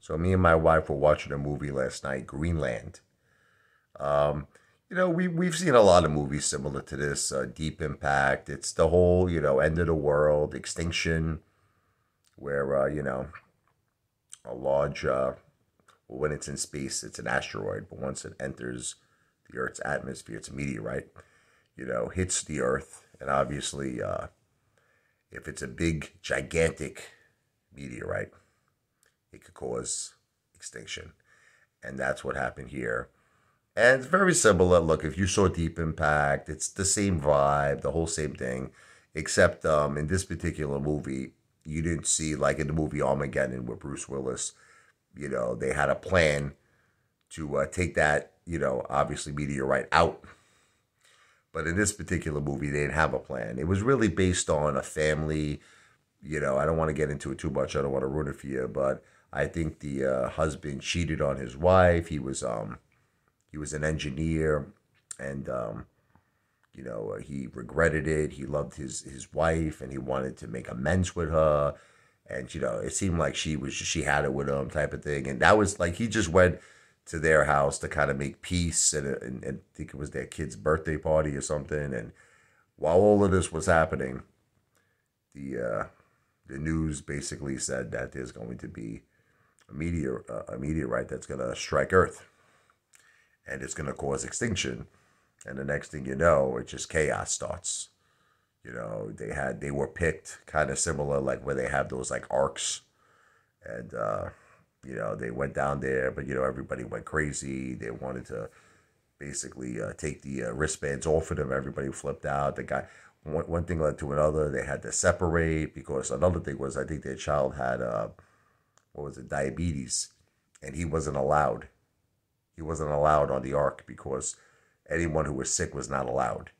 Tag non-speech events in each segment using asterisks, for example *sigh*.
So me and my wife were watching a movie last night, Greenland. Um, you know, we we've seen a lot of movies similar to this. Uh, Deep Impact. It's the whole you know end of the world, extinction, where uh, you know a large uh, when it's in space, it's an asteroid, but once it enters the Earth's atmosphere, it's a meteorite. You know, hits the Earth, and obviously, uh, if it's a big, gigantic meteorite, it could cause extinction. And that's what happened here. And it's very similar. Look, if you saw Deep Impact, it's the same vibe, the whole same thing, except um, in this particular movie, you didn't see, like in the movie Armageddon with Bruce Willis, you know, they had a plan to uh, take that, you know, obviously meteorite out. But in this particular movie, they didn't have a plan. It was really based on a family. You know, I don't want to get into it too much. I don't want to ruin it for you, but I think the uh, husband cheated on his wife. He was um he was an engineer, and um, you know he regretted it. He loved his his wife, and he wanted to make amends with her. And you know, it seemed like she was she had it with him type of thing. And that was like he just went to their house to kind of make peace, and, and, and I think it was their kid's birthday party or something. And while all of this was happening, the uh, the news basically said that there's going to be a meteor uh, a meteorite that's going to strike Earth, and it's going to cause extinction. And the next thing you know, it just chaos starts. You know, they had they were picked kind of similar like where they have those like arcs, and uh, you know they went down there, but you know everybody went crazy. They wanted to basically uh, take the uh, wristbands off of them. Everybody flipped out. The guy one, one thing led to another. They had to separate because another thing was I think their child had uh, what was it, diabetes, and he wasn't allowed. He wasn't allowed on the ark because anyone who was sick was not allowed.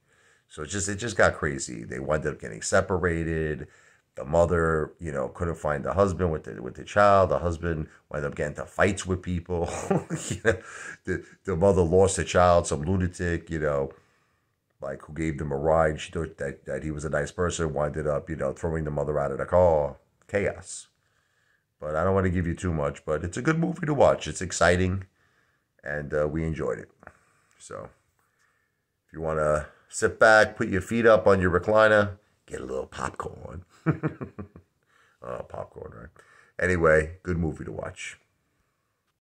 So it just it just got crazy. They wound up getting separated. The mother, you know, couldn't find the husband with the with the child. The husband wound up getting into fights with people. *laughs* you know, the the mother lost the child, some lunatic, you know, like who gave them a ride. She thought that, that he was a nice person, winded up, you know, throwing the mother out of the car. Chaos. But I don't want to give you too much, but it's a good movie to watch. It's exciting, and uh, we enjoyed it. So, if you want to sit back, put your feet up on your recliner, get a little popcorn. uh, *laughs* popcorn, right? Anyway, good movie to watch.